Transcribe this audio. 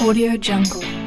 Audio Jungle.